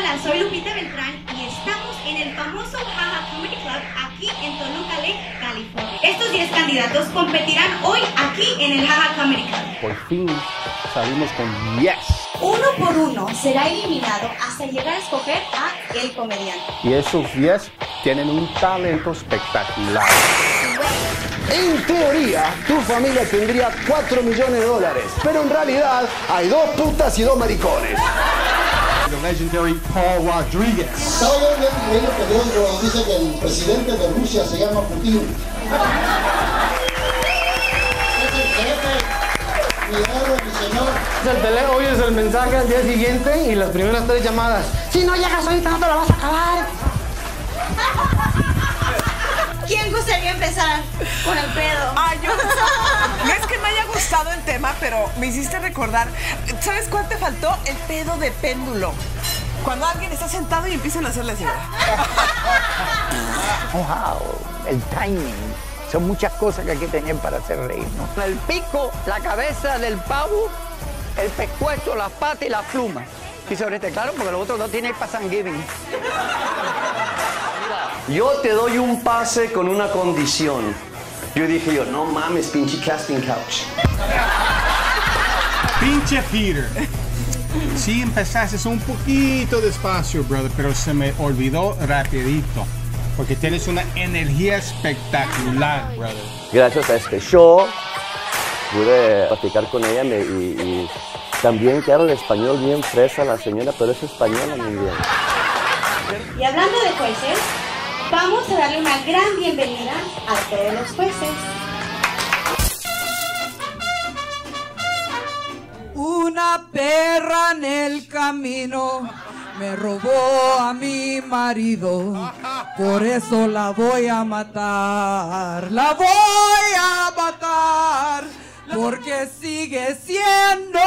Hola, soy Lupita Beltrán y estamos en el famoso Jaja Comedy Club aquí en Toluca Lake, California. Estos 10 candidatos competirán hoy aquí en el Jaja Comedy Club. Por fin salimos con yes. Uno por uno será eliminado hasta llegar a escoger a el comediante. Y esos yes tienen un talento espectacular. En teoría, tu familia tendría 4 millones de dólares, pero en realidad hay dos putas y dos maricones. The legendary Paul Rodriguez. El periódico dice que el presidente de Rusia se llama Putin. Es el jefe, mi héroe, mi señor. El tele oyes el mensaje al día siguiente y las primeras tres llamadas. Si no llegas ahorita no te lo vas a acabar. ¿Quién gustaría empezar con el pedo? Gustado el tema, pero me hiciste recordar. ¿Sabes cuál te faltó? El pedo de péndulo. Cuando alguien está sentado y empiezan a hacerle así. Wow, el timing. Son muchas cosas que hay que tener para hacer reír, ¿no? El pico, la cabeza del pavo, el pescuezo, las patas y las plumas. Y sobre este, claro, porque los otros no tienen para Thanksgiving. Yo te doy un pase con una condición. Yo dije yo, no mames, pinche casting couch. Pinche Peter. Sí empezaste un poquito despacio, brother, pero se me olvidó rapidito. Porque tienes una energía espectacular, brother. Gracias a este show pude platicar con ella me- y, y también que habla el español bien fresa la señora, pero es española muy bien. Y hablando de jueces, vamos a darle una gran bienvenida a todos los jueces. Una perra en el camino me robó a mi marido, por eso la voy a matar, la voy a matar, porque sigue siendo